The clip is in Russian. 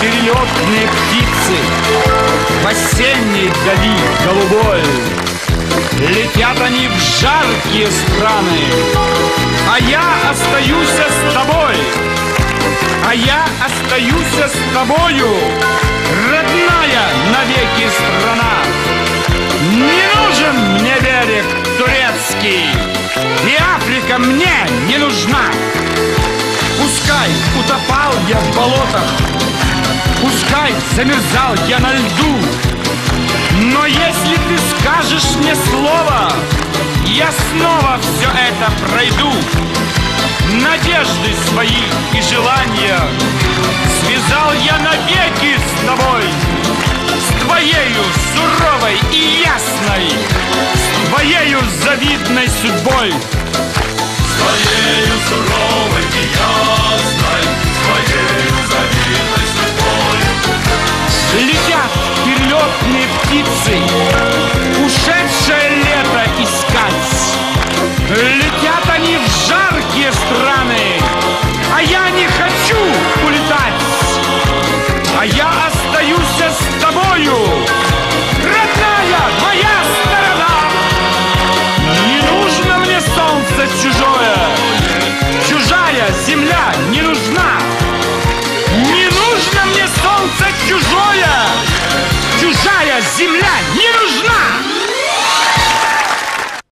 перелетные птицы. В осенней дали голубой. Летят они в жаркие страны. А я остаюсь с тобой. А я остаюсь с тобою Родная навеки страна. Не нужен мне берег турецкий И Африка мне не нужна. Пускай утопал я в болотах Пускай замерзал я на льду. Но если ты скажешь мне слово Я снова все это пройду. Надежды свои и желания Связал я навеки с тобой С твоею суровой и ясной С твоею завидной судьбой. Твоею суровой перелетные птицы Ушедшее